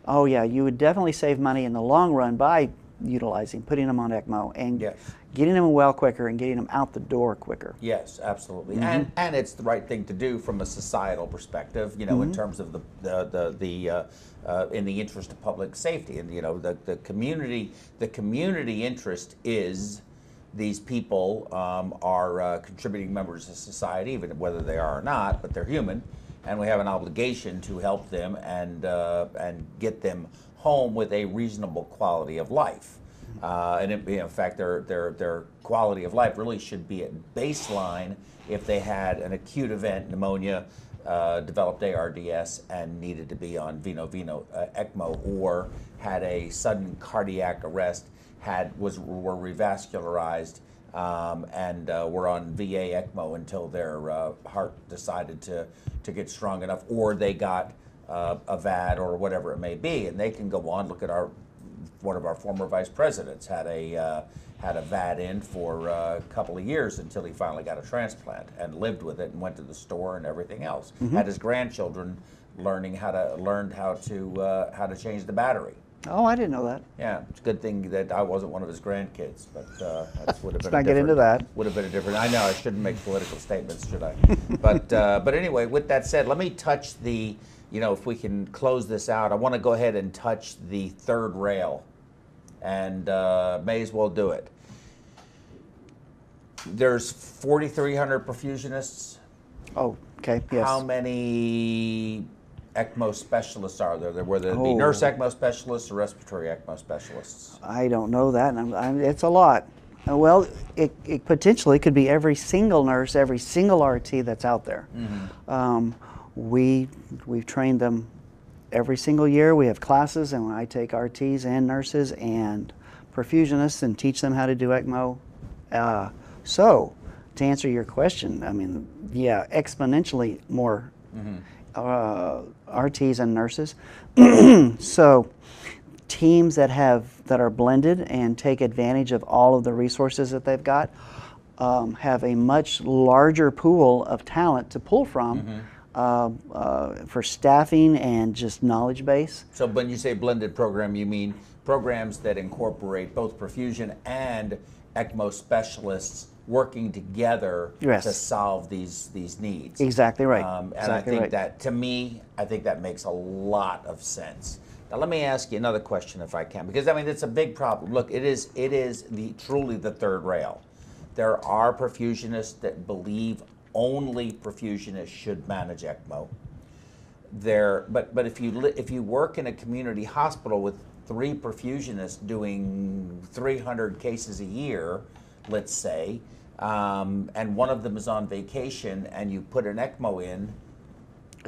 Oh yeah, you would definitely save money in the long run by utilizing putting them on ECMO and Yes. getting him well quicker and getting them out the door quicker. Yes, absolutely, and and it's the right thing to do from a societal perspective. You know, in terms of the the the, the uh, uh, in the interest of public safety, and you know, the the community the community interest is these people um, are uh, contributing members of society, even whether they are or not, but they're human, and we have an obligation to help them and uh, and get them home with a reasonable quality of life. Uh, and it, in fact, their, their, their quality of life really should be at baseline if they had an acute event, pneumonia, uh, developed ARDS and needed to be on veno veno uh, ECMO or had a sudden cardiac arrest, had was were revascularized um, and uh, were on VA ECMO until their uh, heart decided to to get strong enough, or they got uh, a VAD or whatever it may be, and they can go on. Look at our one of our former vice presidents had a uh, had a VAD in for uh, a couple of years until he finally got a transplant and lived with it and went to the store and everything else. Had his grandchildren learning how to learned how to uh, how to change the battery. Oh, I didn't know that. Yeah, it's a good thing that I wasn't one of his grandkids, but uh, that would have been. not a get into that. Would have been a different. I know I shouldn't make political statements, should I? but uh, but anyway, with that said, let me touch the. You know, if we can close this out, I want to go ahead and touch the third rail, and uh, may as well do it. There's 4,300 perfusionists. Oh, okay. Yes. How many ECMO specialists are there? There whether it be Oh. nurse ECMO specialists or respiratory ECMO specialists. I don't know that, I'm, I'm, it's a lot. Uh, Well, it, it potentially could be every single nurse, every single RT that's out there. Um, we we've trained them every single year. We have classes, and I take RTs and nurses and perfusionists and teach them how to do ECMO. Uh, so, to answer your question, I mean, yeah, exponentially more uh, RTs and nurses. *clears throat* so, teams that have that are blended and take advantage of all of the resources that they've got um, have a much larger pool of talent to pull from uh, uh, for staffing and just knowledge base. So when you say blended program, you mean programs that incorporate both perfusion and ECMO specialists working together Yes. to solve these these needs. Exactly right. Um, and exactly I think right. that, to me, I think that makes a lot of sense. Now, let me ask you another question, if I can, because I mean it's a big problem. Look, it is it is the truly the third rail. There are perfusionists that believe only perfusionists should manage ECMO. There, but but if you if you work in a community hospital with three perfusionists doing 300 cases a year, let's say, um, and one of them is on vacation, and you put an ECMO in,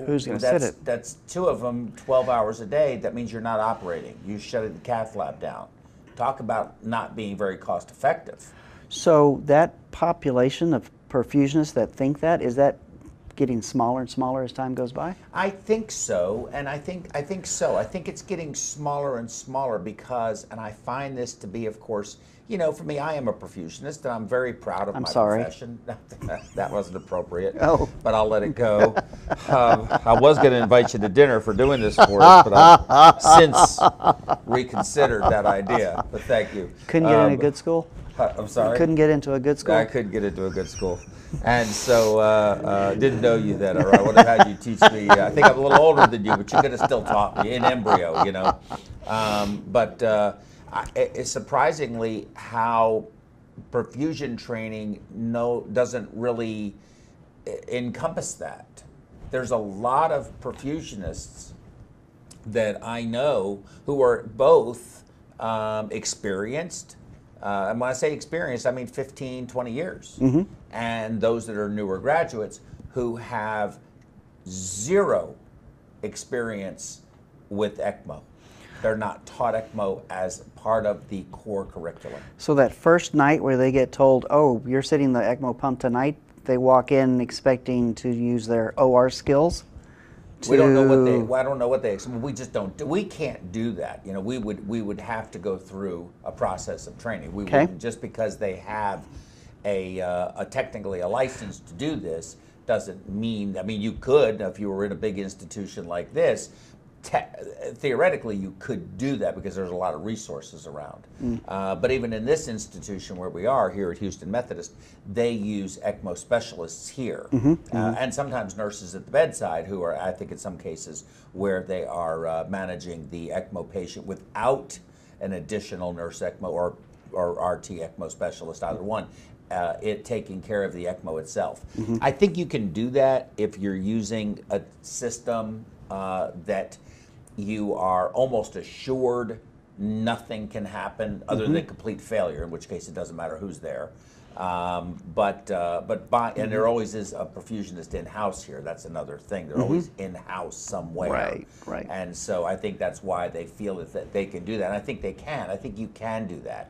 Who's going to sit that's, it? That's two of them, 12 hours a day. That means you're not operating. You shut the cath lab down. Talk about not being very cost effective. So that population of perfusionists that think that is that getting smaller and smaller as time goes by? I think so, and I think I think so. I think it's getting smaller and smaller because, and I find this to be, of course, you know, for me, I am a perfusionist, and I'm very proud of I'm my sorry. profession. *laughs* that wasn't appropriate. Oh. but I'll let it go. um, I was going to invite you to dinner for doing this for us, but I've *laughs* since reconsidered that idea. But thank you. Couldn't get Um, in a good school? uh, I'm sorry. Couldn't get into a good school? I couldn't get into a good school. And so, uh, uh, didn't know you then, or I would have had you teach me. I think I'm a little older than you, but you could have still taught me in embryo, you know. Um, but uh, it's surprisingly how perfusion training no doesn't really encompass that. There's a lot of perfusionists that I know who are both um, experienced. Uh, and when I say experienced, I mean 15, 20 years. And those that are newer graduates who have zero experience with ECMO. They're not taught ECMO as part of the core curriculum. So that first night where they get told, "Oh, you're sitting the ECMO pump tonight," they walk in expecting to use their OR skills. We don't know what they. well, I don't know what they. We just don't. Do, we can't do that. You know, we would we would have to go through a process of training. We Okay. wouldn't just because they have a, uh, a technically a license to do this doesn't mean. I mean, you could if you were in a big institution like this. Theoretically, you could do that because there's a lot of resources around. Uh, but even in this institution where we are here at Houston Methodist, they use ECMO specialists here, Uh, and sometimes nurses at the bedside who are, I think, in some cases where they are uh, managing the ECMO patient without an additional nurse ECMO or or RT ECMO specialist, either one. Uh, it taking care of the ECMO itself. I think you can do that if you're using a system uh, that you are almost assured nothing can happen other than complete failure, in which case it doesn't matter who's there. Um, but uh, but by and there always is a perfusionist in house here. That's another thing. They're always in house somewhere. Right, right. And so I think that's why they feel that, that they can do that. And I think they can. I think you can do that.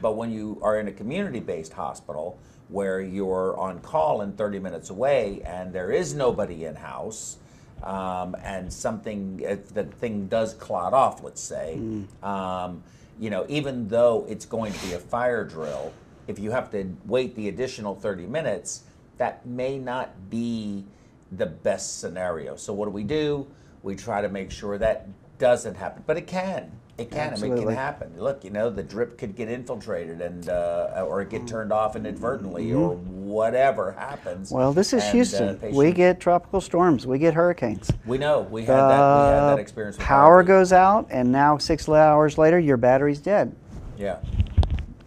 But when you are in a community-based hospital where you're on call and 30 minutes away and there is nobody in house. Um, and something, if the thing does clot off, let's say, um, you know, even though it's going to be a fire drill, if you have to wait the additional 30 minutes, that may not be the best scenario. So what do we do? We try to make sure that doesn't happen, but it can. It can. Mean, it can happen. Look, you know, the drip could get infiltrated and uh, or get turned off inadvertently or whatever happens. Well, this is And, uh, Houston. patient- we get tropical storms. We get hurricanes. We know we had that. We had that Uh, experience. With Power goes out, and now six hours later, your battery's dead, Yeah.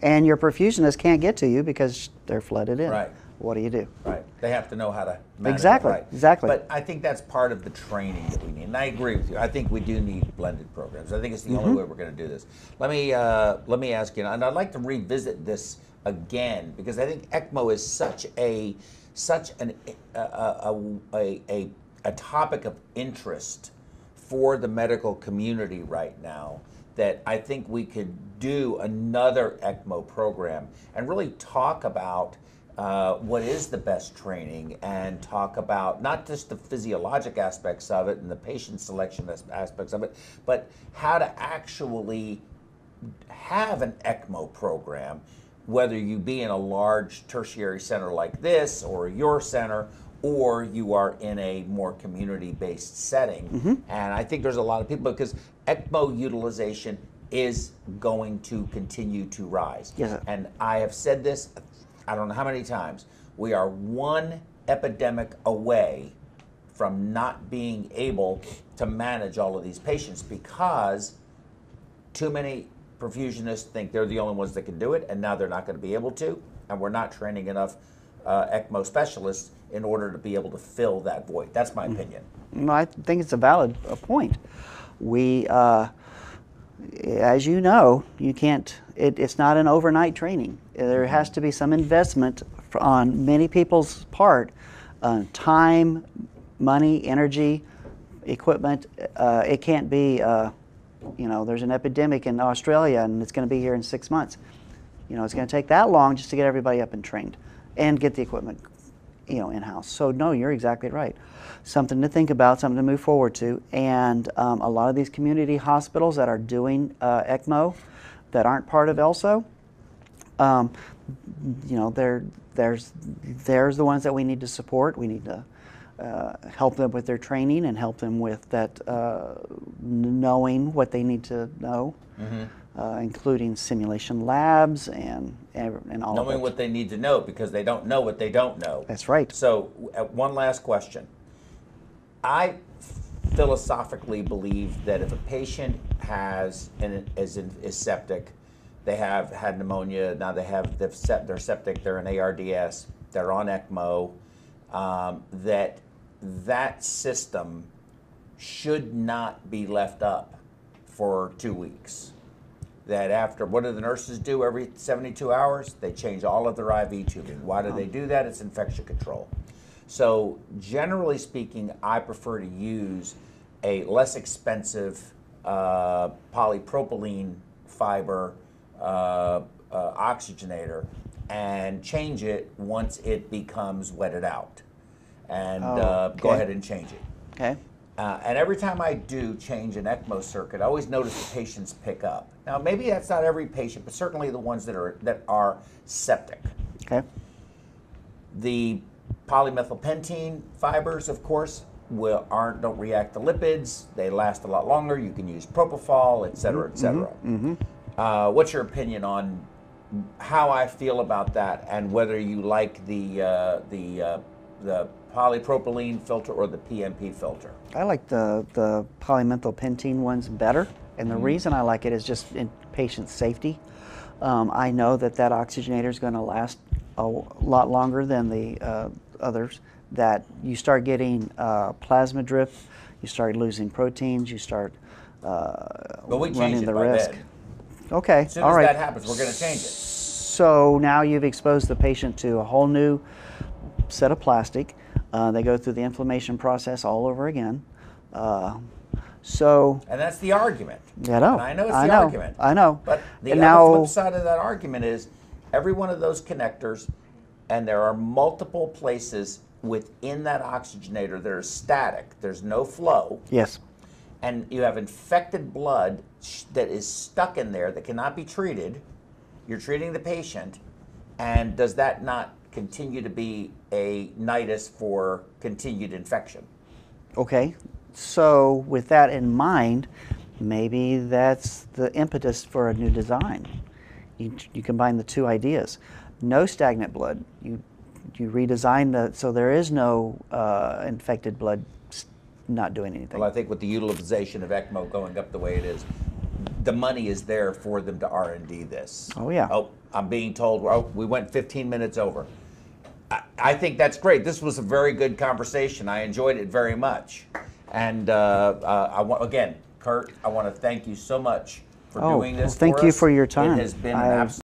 and your perfusionist can't get to you because they're flooded in. Right. What do you do? Right. They have to know how to Exactly, It, right. exactly. But I think that's part of the training that we need. And I agree with you. I think we do need blended programs. I think it's the Mm-hmm. only way we're going to do this. Let me uh, let me ask you, and I'd like to revisit this again because I think ECMO is such a such an a a, a, a, a topic of interest for the medical community right now that I think we could do another ECMO program and really talk about uh, what is the best training and talk about not just the physiologic aspects of it and the patient selection aspects of it, but how to actually have an ECMO program, whether you be in a large tertiary center like this or your center, or you are in a more community-based setting. And I think there's a lot of people because ECMO utilization is going to continue to rise. Yes. And I have said this, I don't know how many times. We are one epidemic away from not being able to manage all of these patients because too many perfusionists think they're the only ones that can do it, and now they're not going to be able to, and we're not training enough uh, ECMO specialists in order to be able to fill that void. That's my opinion. No, I think it's a valid uh, point. We, uh, as you know, you can't. It, it's not an overnight training. There has to be some investment on many people's part, uh, time, money, energy, equipment. Uh, it can't be. Uh, you know, there's an epidemic in Australia, and it's going to be here in six months. You know, it's going to take that long just to get everybody up and trained, and get the equipment you know, in-house. So no, you're exactly right. Something to think about, something to move forward to. And um, a lot of these community hospitals that are doing uh, ECMO, that aren't part of ELSO, um, you know, they're, there's, there's the ones that we need to support. We need to uh, help them with their training and help them with that uh, knowing what they need to know, uh, including simulation labs and and, all Knowing what they need to know because they don't know what they don't know. That's right. So, uh, one last question. I philosophically believe that if a patient has and is, in, is septic, they have had pneumonia. Now they have they're septic. They're in ARDS. They're on ECMO. Um, that that system should not be left up for two weeks. That after what do the nurses do every 72 hours? They change all of their IV tubing. Why do they do that? It's infection control. So generally speaking, I prefer to use a less expensive uh, polypropylene fiber uh, uh, oxygenator and change it once it becomes wetted out. And Oh, uh, go ahead and change it. Okay. Uh, and every time I do change an ECMO circuit, I always notice the patients pick up. Now, maybe that's not every patient, but certainly the ones that are that are septic. Okay. The polymethylpentene fibers, of course, will aren't don't react to lipids. They last a lot longer. You can use propofol, et cetera, et cetera. Uh, what's your opinion on how I feel about that, and whether you like the uh, the uh, the polypropylene filter or the PMP filter? I like the, the polymethylpentene ones better, and Mm-hmm. the reason I like it is just in patient safety. Um, I know that that oxygenator is going to last a lot longer than the uh, others. That you start getting uh, plasma drip, you start losing proteins, you start uh, But we running the risk. then. Okay. As soon all as right. that happens, we're going to change it. So now you've exposed the patient to a whole new set of plastic. Uh, they go through the inflammation process all over again. Uh, so And that's the argument. I know. And I know it's I the know. argument. I know. But the now- flip side of that argument is every one of those connectors, and there are multiple places within that oxygenator that are static. There's no flow. yes. and you have infected blood sh- that is stuck in there that cannot be treated, you're treating the patient, and does that not continue to be a nidus for continued infection? Okay. So with that in mind, maybe that's the impetus for a new design. You, you combine the two ideas. No stagnant blood. You you redesign the so there is no uh, infected blood not doing anything. Well, I think with the utilization of ECMO going up the way it is, the money is there for them to R and D this. Oh, yeah. Oh, I'm being told. Oh, we went 15 minutes over. I, I think that's great. This was a very good conversation. I enjoyed it very much. And uh, uh, I want again, Curt, I want to thank you so much for Oh, doing this. well, thank you us. for your time. It has been an absolute.